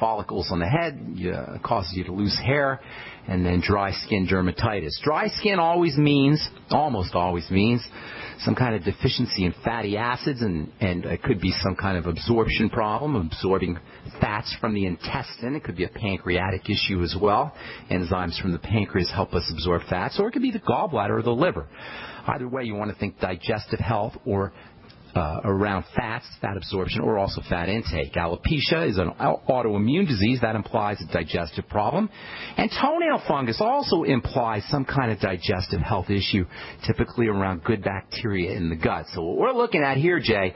follicles on the head, uh, causes you to lose hair, and then dry skin dermatitis. Dry skin always means, almost always means, some kind of deficiency in fatty acids, and, and it could be some kind of absorption problem, absorbing fats from the intestine. It could be a pancreatic issue as well. Enzymes from the pancreas help us absorb fats, or it could be the gallbladder or the liver. Either way, you want to think digestive health or uh, around fats, fat absorption, or also fat intake. Alopecia is an autoimmune disease that implies a digestive problem. And toenail fungus also implies some kind of digestive health issue, typically around good bacteria in the gut. So what we're looking at here, Jay,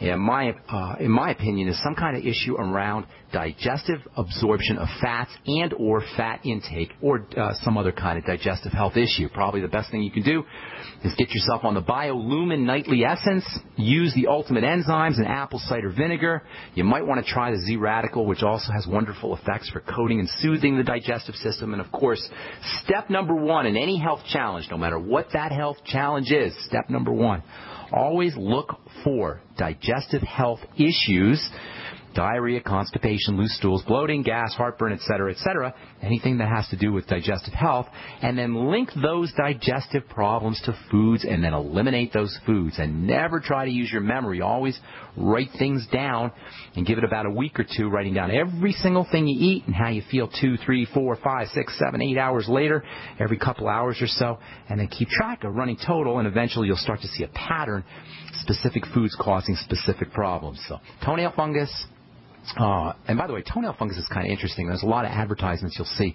in my, uh, in my opinion, is some kind of issue around digestive absorption of fats and or fat intake or uh, some other kind of digestive health issue. Probably the best thing you can do is get yourself on the BioLumin Nightly Essence. Use the Ultimate Enzymes and apple cider vinegar. You might want to try the Z Radical, which also has wonderful effects for coating and soothing the digestive system. And of course, step number one in any health challenge, no matter what that health challenge is, step number one always look for digestive health issues diarrhea, constipation, loose stools, bloating, gas, heartburn, etc., etc., anything that has to do with digestive health, and then link those digestive problems to foods and then eliminate those foods. And never try to use your memory. Always write things down and give it about a week or two, writing down every single thing you eat and how you feel two, three, four, five, six, seven, eight hours later, every couple hours or so, and then keep track of running total, and eventually you'll start to see a pattern specific foods causing specific problems. So, toenail fungus, uh, and by the way, toenail fungus is kind of interesting. There's a lot of advertisements you'll see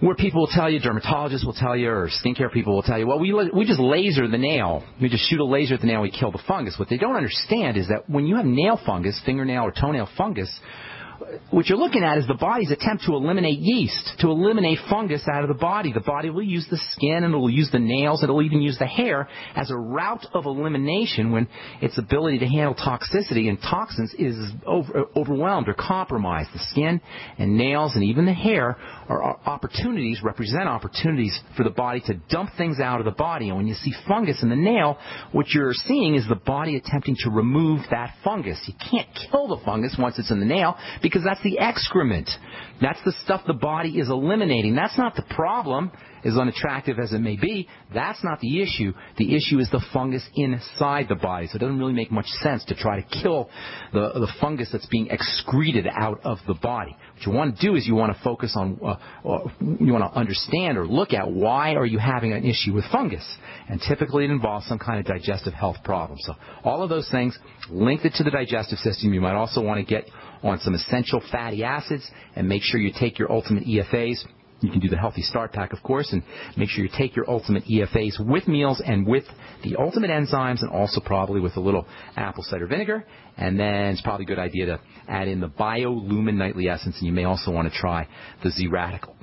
where people will tell you, dermatologists will tell you, or skincare people will tell you, well, we, we just laser the nail. We just shoot a laser at the nail, we kill the fungus. What they don't understand is that when you have nail fungus, fingernail or toenail fungus, what you're looking at is the body's attempt to eliminate yeast, to eliminate fungus out of the body. The body will use the skin and it will use the nails, it'll even use the hair as a route of elimination when its ability to handle toxicity and toxins is over, overwhelmed or compromised. The skin and nails and even the hair are opportunities, represent opportunities for the body to dump things out of the body. And when you see fungus in the nail, what you're seeing is the body attempting to remove that fungus. You can't kill the fungus once it's in the nail because that's the excrement. That's the stuff the body is eliminating. That's not the problem as unattractive as it may be, that's not the issue. The issue is the fungus inside the body. So it doesn't really make much sense to try to kill the, the fungus that's being excreted out of the body. What you want to do is you want to focus on, uh, uh, you want to understand or look at why are you having an issue with fungus. And typically it involves some kind of digestive health problem. So all of those things linked it to the digestive system. You might also want to get on some essential fatty acids and make sure you take your ultimate EFAs you can do the Healthy Start Pack, of course, and make sure you take your Ultimate EFAs with meals and with the Ultimate enzymes, and also probably with a little apple cider vinegar. And then it's probably a good idea to add in the BioLumin Nightly Essence, and you may also want to try the Z Radical.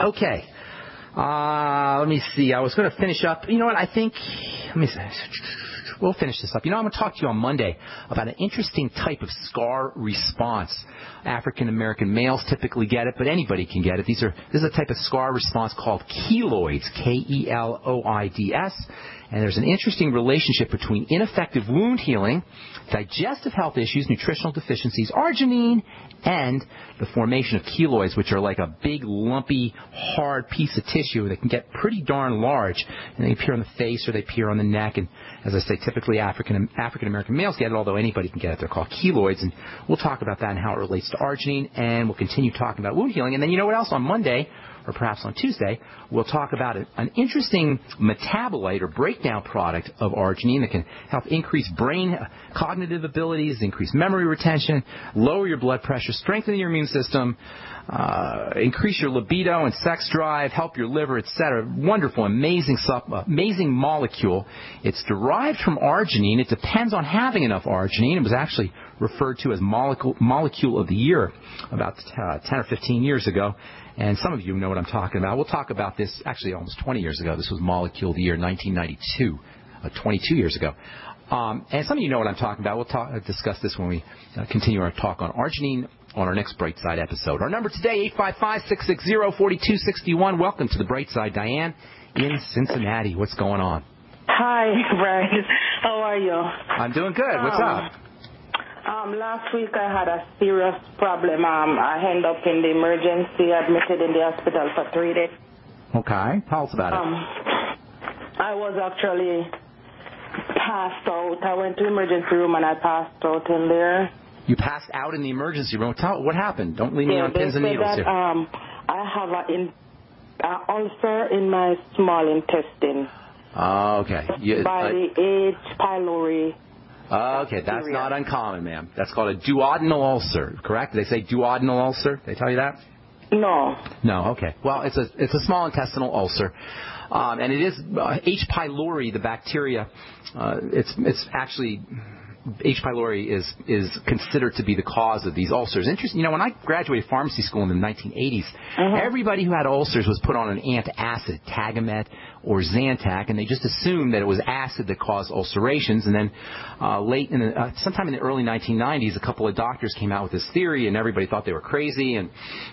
Okay. Uh, let me see. I was going to finish up. You know what? I think. Let me see we'll finish this up. You know, I'm going to talk to you on Monday about an interesting type of scar response. African American males typically get it, but anybody can get it. These are this is a type of scar response called keloids, K-E-L-O-I-D-S, and there's an interesting relationship between ineffective wound healing, digestive health issues, nutritional deficiencies, arginine, and the formation of keloids, which are like a big, lumpy, hard piece of tissue that can get pretty darn large, and they appear on the face or they appear on the neck. And as I say, typically African African American males get it, although anybody can get it. They're called keloids, and we'll talk about that and how it relates to arginine, and we'll continue talking about wound healing. And then you know what else? On Monday, or perhaps on Tuesday, we'll talk about an interesting metabolite or breakdown product of arginine that can help increase brain cognitive abilities, increase memory retention, lower your blood pressure, strengthen your immune system, uh, increase your libido and sex drive, help your liver, etc. Wonderful, amazing, amazing molecule. It's derived from arginine. It depends on having enough arginine. It was actually referred to as molecule, molecule of the year about uh, 10 or 15 years ago. And some of you know what I'm talking about. We'll talk about this actually almost 20 years ago. This was molecule of the year 1992, uh, 22 years ago. Um, and some of you know what I'm talking about. We'll talk, uh, discuss this when we uh, continue our talk on arginine on our next Bright Side episode. Our number today, 855-660-4261. Welcome to the Bright Side. Diane in Cincinnati. What's going on? Hi, Brian. How are you? I'm doing good. What's um, up? Um, last week I had a serious problem. Um, I ended up in the emergency, admitted in the hospital for three days. Okay, tell us about it. Um, I was actually passed out. I went to emergency room and I passed out in there. You passed out in the emergency room. Tell what happened. Don't leave me Yeah, on pins and needles that here. um, I have a in, a ulcer in my small intestine Oh, okay. You, by uh, the H. pylori. Uh, okay, that's not uncommon, ma'am. That's called a duodenal ulcer, correct? They say duodenal ulcer. They tell you that? No. No, okay. Well, it's a it's a small intestinal ulcer, um, and it is uh, H. pylori, the bacteria. Uh, it's it's actually H. pylori is is considered to be the cause of these ulcers. Interesting. You know, when I graduated pharmacy school in the 1980s, everybody who had ulcers was put on an antacid, Tagamet or Zantac, and they just assumed that it was acid that caused ulcerations. And then uh, late in the, uh, sometime in the early 1990s, a couple of doctors came out with this theory, and everybody thought they were crazy. And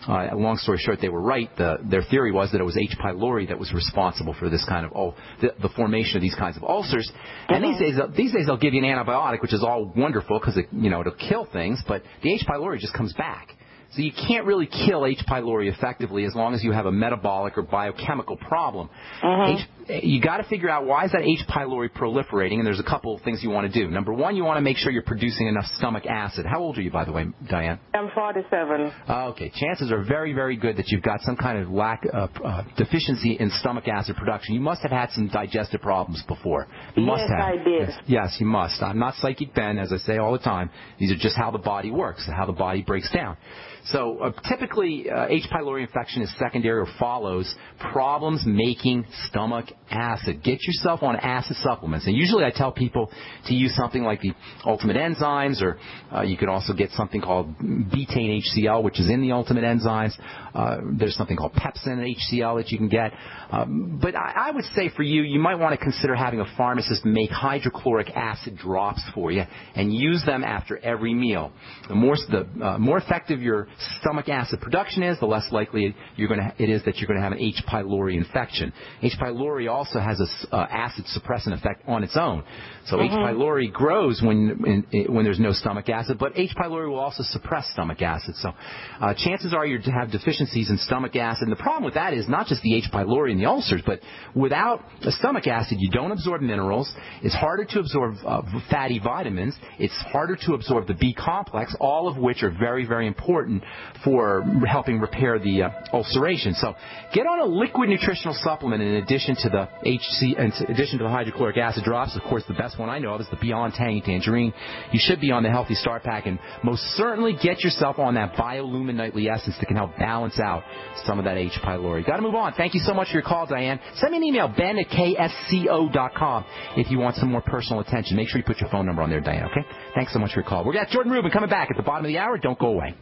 uh, long story short, they were right. The, their theory was that it was H. pylori that was responsible for this kind of ul- the, the formation of these kinds of ulcers. And these days, these days they'll give you an antibiotic, which is all wonderful because it, you know it'll kill things, but the H. pylori just comes back. So you can't really kill H. pylori effectively as long as you have a metabolic or biochemical problem. Mm-hmm. H, you got to figure out why is that H. pylori proliferating, and there's a couple of things you want to do. Number one, you want to make sure you're producing enough stomach acid. How old are you, by the way, Diane? I'm 47. Okay, chances are very, very good that you've got some kind of lack of uh, deficiency in stomach acid production. You must have had some digestive problems before. You must Yes, have. I did. Yes, yes, you must. I'm not psychic Ben, as I say all the time. These are just how the body works, how the body breaks down. So uh, typically, uh, H. pylori infection is secondary or follows problems making stomach acid. Get yourself on acid supplements. And usually I tell people to use something like the Ultimate Enzymes, or uh, you can also get something called betaine HCl, which is in the Ultimate Enzymes. Uh, there's something called Pepsin HCl that you can get. Um, but I, I would say for you, you might want to consider having a pharmacist make hydrochloric acid drops for you and use them after every meal. The more the uh, more effective your stomach acid production is, the less likely you're to it is that you're going to have an H. pylori infection. H. pylori also has a uh, acid suppressant effect on its own. So H. pylori grows when in, when there's no stomach acid, but H. pylori will also suppress stomach acid. So uh, chances are you're to have deficiencies in stomach acid. And the problem with that is not just the H. pylori and the ulcers, but without the stomach acid, you don't absorb minerals. It's harder to absorb uh, fatty vitamins. It's harder to absorb the B complex, all of which are very, very important for helping repair the uh, ulceration. So get on a liquid nutritional supplement in addition to the HC, in addition to the hydrochloric acid drops. Of course, the best one I know of is the Beyond Tangy Tangerine. You should be on the Healthy Start Pack and most certainly get yourself on that Biolumin Nightly Essence that can help balance out some of that H. pylori. Got to move on. Thank you so much for your call, Diane. Send me an email, ben at ksco.com, if you want some more personal attention. Make sure you put your phone number on there, Diane, okay? Thanks so much for your call. We're got Jordan Rubin coming back at the bottom of the hour. Don't go away.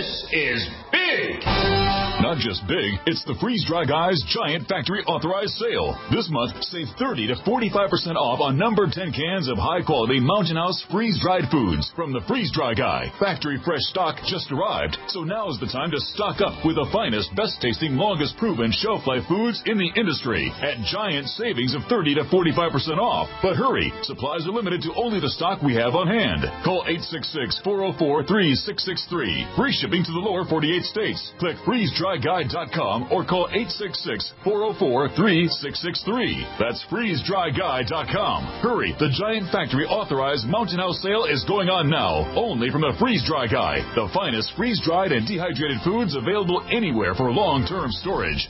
This is big! Not just big, it's the Freeze Dry Guys Giant Factory Authorized Sale. This month, save 30 to 45% off on number 10 cans of high quality Mountain House freeze dried foods from the Freeze Dry Guy. Factory fresh stock just arrived, so now is the time to stock up with the finest, best tasting, longest proven shelf life foods in the industry at giant savings of 30 to 45% off. But hurry, supplies are limited to only the stock we have on hand. Call 866 404 3663. Free shipping to the lower 48 states. Click freezedryguy.com or call 866 404 3663. That's freezedryguy.com. Hurry, the Giant Factory authorized Mountain House sale is going on now, only from the Freeze Dry Guy, the finest freeze dried and dehydrated foods available anywhere for long term storage.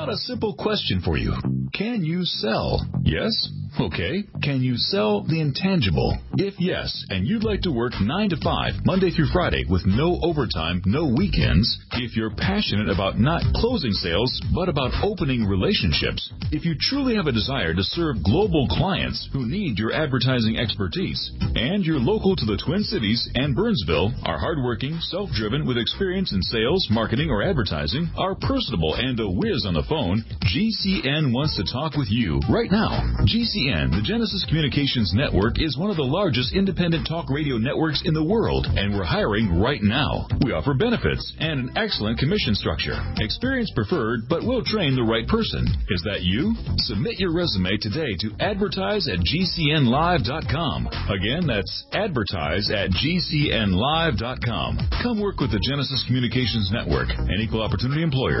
Got a simple question for you. Can you sell? Yes? Okay. Can you sell the intangible? If yes, and you'd like to work 9 to 5, Monday through Friday, with no overtime, no weekends, if you're passionate about not closing sales, but about opening relationships, if you truly have a desire to serve global clients who need your advertising expertise, and you're local to the Twin Cities and Burnsville, are hardworking, self-driven, with experience in sales, marketing, or advertising, are personable and a whiz on the phone, GCN wants to talk with you right now. GCN the Genesis Communications Network, is one of the largest independent talk radio networks in the world, and we're hiring right now. We offer benefits and an excellent commission structure. Experience preferred, but we'll train the right person. Is that you? Submit your resume today to advertise at gcnlive.com. Again, that's advertise at gcnlive.com. Come work with the Genesis Communications Network, an equal opportunity employer.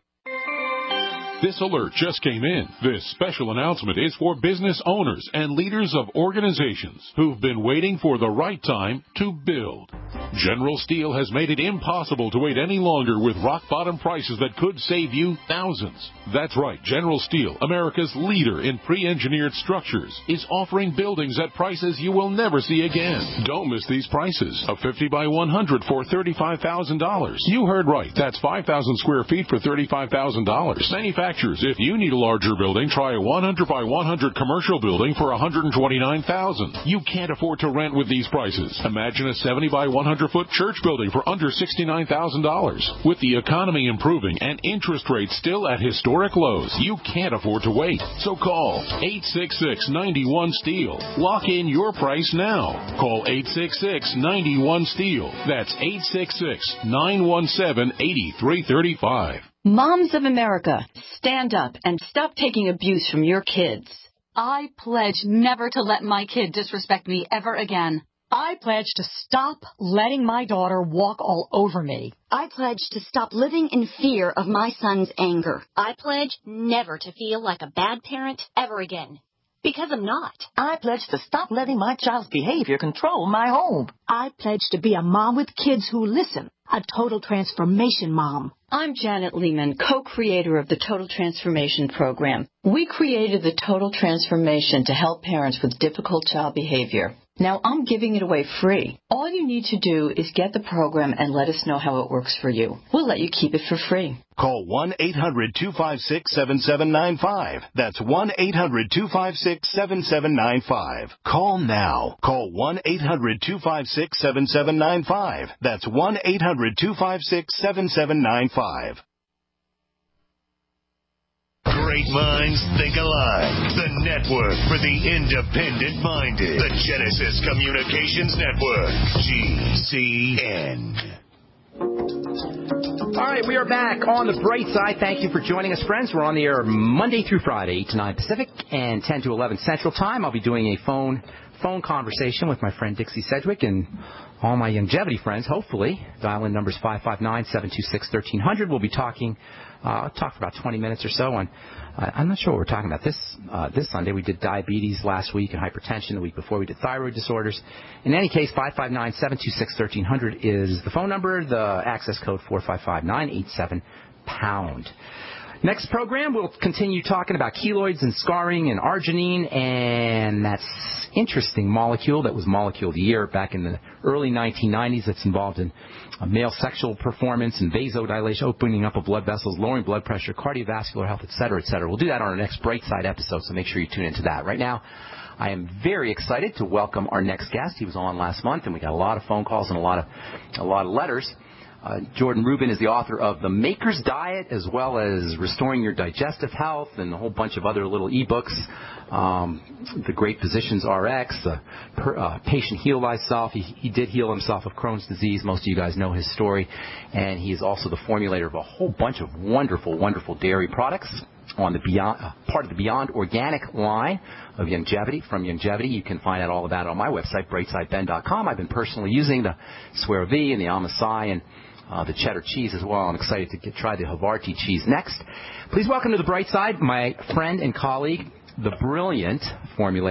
This alert just came in. This special announcement is for business owners and leaders of organizations who've been waiting for the right time to build. General Steel has made it impossible to wait any longer with rock bottom prices that could save you thousands. That's right, General Steel, America's leader in pre engineered structures, is offering buildings at prices you will never see again. Don't miss these prices. A 50 by 100 for $35,000. You heard right. That's 5,000 square feet for $35,000. Manufactured manufacturers. If you need a larger building, try a 100 by 100 commercial building for 129,000. You can't afford to rent with these prices. Imagine a 70 by 100 foot church building for under $69,000. With the economy improving and interest rates still at historic lows, you can't afford to wait. So call 866-91 Steel. Lock in your price now. Call 866-91 Steel. That's 866-917-8335. Moms of America, stand up and stop taking abuse from your kids. I pledge never to let my kid disrespect me ever again. I pledge to stop letting my daughter walk all over me. I pledge to stop living in fear of my son's anger. I pledge never to feel like a bad parent ever again. Because I'm not. I pledge to stop letting my child's behavior control my home. I pledge to be a mom with kids who listen a total transformation mom. I'm Janet Lehman, co-creator of the Total Transformation Program. We created the Total Transformation to help parents with difficult child behavior. Now I'm giving it away free. All you need to do is get the program and let us know how it works for you. We'll let you keep it for free. Call 1-800-256-7795. That's 1-800-256-7795. Call now. Call 1-800-256-7795. That's 1-800-256-7795. Great minds think alike. The network for the independent minded. The Genesis Communications Network. GCN. All right, we are back on the bright side. Thank you for joining us, friends. We're on the air Monday through Friday, 8 to 9 Pacific and 10 to 11 Central Time. I'll be doing a phone phone conversation with my friend Dixie Sedgwick and all my longevity friends, hopefully. Dial in numbers 559-726-1300. We'll be talking, uh, talk for about 20 minutes or so on, uh, I'm not sure what we're talking about this, uh, this Sunday. We did diabetes last week and hypertension the week before. We did thyroid disorders. In any case, 559-726-1300 is the phone number, the access code 455-987 pound. Next program, we'll continue talking about keloids and scarring and arginine and that interesting molecule that was molecule of the year back in the early 1990s that's involved in male sexual performance and vasodilation, opening up of blood vessels, lowering blood pressure, cardiovascular health, et cetera, et cetera. We'll do that on our next Bright Side episode, so make sure you tune into that. Right now, I am very excited to welcome our next guest. He was on last month, and we got a lot of phone calls and a lot of a lot of letters. Uh, Jordan Rubin is the author of The Maker's Diet, as well as Restoring Your Digestive Health, and a whole bunch of other little ebooks. Um, the Great Physicians RX, the per, uh, Patient Heal Thyself. He, he did heal himself of Crohn's disease. Most of you guys know his story. And he is also the formulator of a whole bunch of wonderful, wonderful dairy products. on the Beyond, uh, part of the Beyond Organic line of Youngevity from Youngevity. You can find out all about it on my website, brightsideben.com. I've been personally using the SueroViv and the Amasai and uh, the cheddar cheese as well. I'm excited to get, try the Havarti cheese next. Please welcome to the bright side my friend and colleague, the brilliant formulator.